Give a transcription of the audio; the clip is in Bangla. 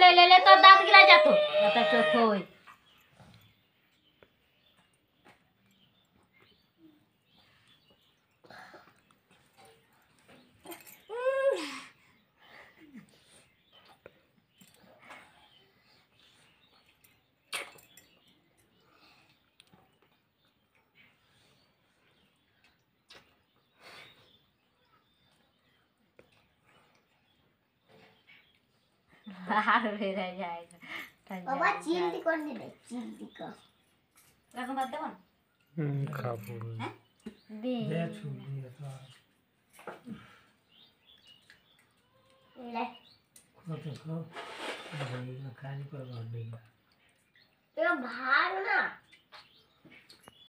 ले ले ले तो दांत गिरा जातो आता तो चौथो होय আর বেড়ে যায় না। তা বাবা চিলতি যায়। দিবে চিলতি কর এরকম বাদ দেব? না? হুম খাব। দে লে। কত খাও? খালি করে ঘর নেই তো ভাগ না।